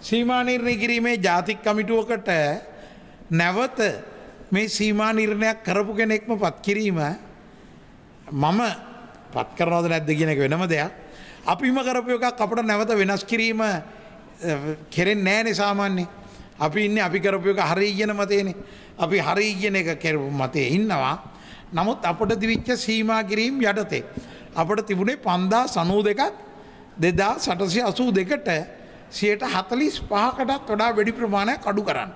සීමා නිර්ණය කිරීමේ ජාතික කමිටුවකට නැවත මේ සීමා නිර්ණයක් කරපු කෙනෙක්ම පත් කිරීම මම පත් කරනවද නැද්ද කියන එක වෙනම දෙයක්. අපිම කරපු එකක් අපට නැවත වෙනස් කිරීම කෙරෙන් නෑනෙ සාමාන්‍යේ. අපි ඉන්න අපි කරපු එක හරි කියන මතේනේ. අපි හරි කියන එක කෙරපු මතේ ඉන්නවා. නමුත් අපට දිවිච්ච සීමා කිරීම් යටතේ. අපට තිබුණේ පන්දා සනූ දෙකක් දෙදා සටසය අසූ දෙකට සියට හතලිස් පහකටත් වඩා වැඩි ප්‍රමාණයක් අඩු කරන්න.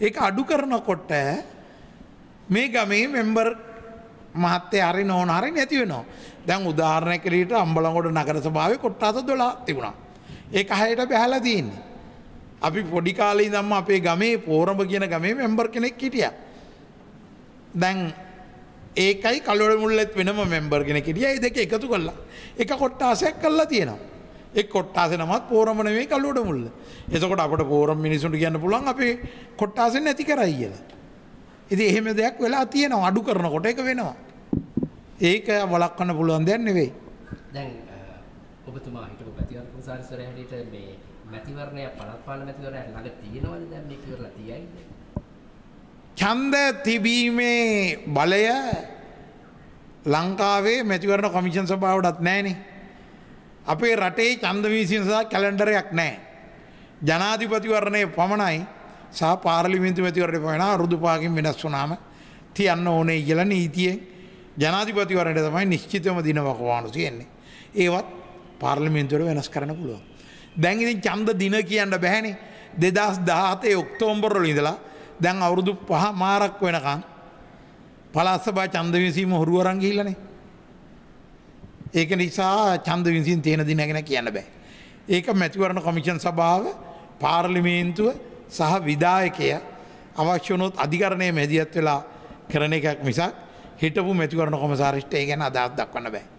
ඒ අඩු කරනකොට මේ ගමේ මෙම්බර් මහත්තය හරි නෝන හරි නැති වෙනවා. දැන් උදාහරණ කරට අම්බලගොඩ නගර සභාව කොට්ටාත දොලා තිබුණා. ඒ අහයට බැහලා තියන්නේ. අපි පොඩි කාලේ දම්ම අපේ ගමේ පෝරම කියන ගමේ මෙම්බර් කෙනෙක් හිටිය. දැන් ඒකයි කලොඩ මුල්ලෙත් වෙනම මෙම්බර් කෙන කිටිය ඒ දෙක එකතු කරලා එක කොට්ටාසයක් කල්ලා තියෙනවා. එක් කොට්ටාස නමත් පෝරමනවේ කලුවට මුල්ල එතකොට අපට පෝරම් මිනිසුන්ට කියන්න පුළන් අපේ කොට්ටාසෙන් නැති කරයි කියලා. ඉති එහෙම දෙයක් වෙලා තියෙනවා අඩු කරන කොට එක වෙනවා. ඒක වලක්වන්න පුළුවන් දැන් නෙවෙයි. දැන් ඔබතුමා හිටපු පැතිවර ප්‍රසාරිස්වර හැටියට මේ මැතිවරණය පළාත් පාලන මැතිවරණය ළඟ තියෙනවද දැන් මේක ඉවරලා තියයිද? ඡන්ද තිබීමේ බලය ලංකාවේ මැතිවරණ කොමිෂන් සභාවටත් නැහනේ. අපේ රටේ ඡන්ද වීසිය සහ කැලෙන්ඩරයක් නැහැ. ජනාධිපතිවරණය පමණයි සහ පාර්ලිමේන්තු මැතිවරණය පමණ අරුදු පාකින් වෙනස් වුණාම තියන්න ඕනේ කියලා නීතියෙන් ජනාධිපතිවරණයට තමයි නිශ්චිතවම දින වකවානු තියෙන්නේ. ඒවත් පාර්ලිමේන්තුවට වෙනස් කරන්න පුළුවන්. දැන් ඉතින් ඡන්ද දින කියන්න බැහැනේ. 2017 ඔක්තෝබර් වල ඉඳලා දැන් අවුරුදු පහ මාරක් වෙනකන් පළාත් සභා ඡන්ද විසීම හොරු අරන් ගිහිල්ලානේ. ඒක නිසා ඡන්ද විසීම තියෙන දින ගැන කියන්න බෑ. ඒක මැතිවරණ කොමිෂන් සභාව පාර්ලිමේන්තුව සහ විදායකය අවශ්‍ය වුණොත් අධිකරණයේ මැදිහත් වෙලා කරන එකක් මිසක් හිටපු මැතිවරණ කොමසාරිස්ට ඒ ගැන අදහස් දක්වන්න බෑ.